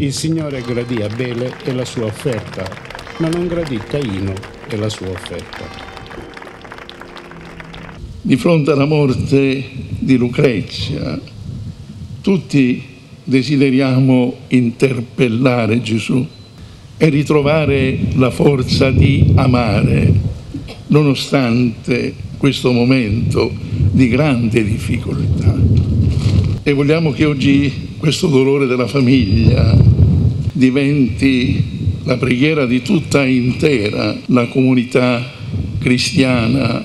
Il Signore gradì Abele e la sua offerta, ma non gradì Caino e la sua offerta. Di fronte alla morte di Lucrezia, tutti desideriamo interpellare Gesù e ritrovare la forza di amare, nonostante questo momento di grande difficoltà. E vogliamo che oggi questo dolore della famiglia diventi la preghiera di tutta intera la comunità cristiana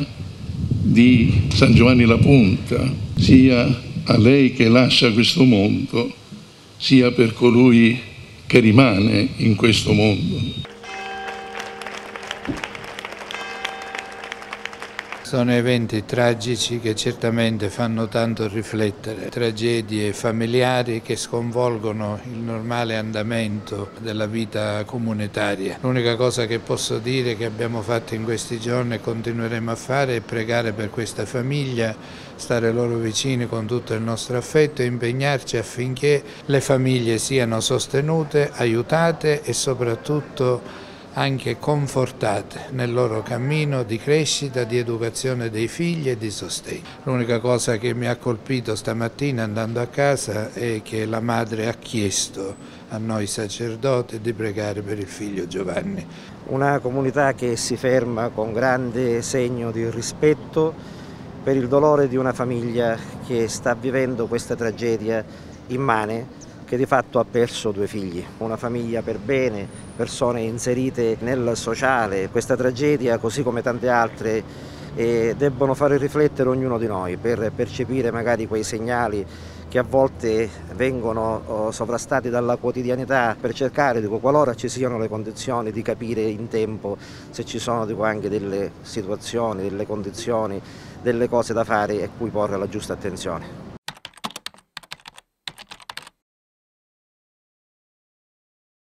di San Giovanni la Punta, sia a lei che lascia questo mondo, sia per colui che rimane in questo mondo. Sono eventi tragici che certamente fanno tanto riflettere, tragedie familiari che sconvolgono il normale andamento della vita comunitaria. L'unica cosa che posso dire che abbiamo fatto in questi giorni e continueremo a fare è pregare per questa famiglia, stare loro vicini con tutto il nostro affetto e impegnarci affinché le famiglie siano sostenute, aiutate e soprattutto anche confortate nel loro cammino di crescita, di educazione dei figli e di sostegno. L'unica cosa che mi ha colpito stamattina andando a casa è che la madre ha chiesto a noi sacerdoti di pregare per il figlio Giovanni. Una comunità che si ferma con grande segno di rispetto per il dolore di una famiglia che sta vivendo questa tragedia immane che di fatto ha perso due figli, una famiglia per bene, persone inserite nel sociale. Questa tragedia, così come tante altre, eh, debbono fare riflettere ognuno di noi per percepire magari quei segnali che a volte vengono oh, sovrastati dalla quotidianità per cercare, dico, qualora ci siano le condizioni di capire in tempo se ci sono dico, anche delle situazioni, delle condizioni, delle cose da fare a cui porre la giusta attenzione.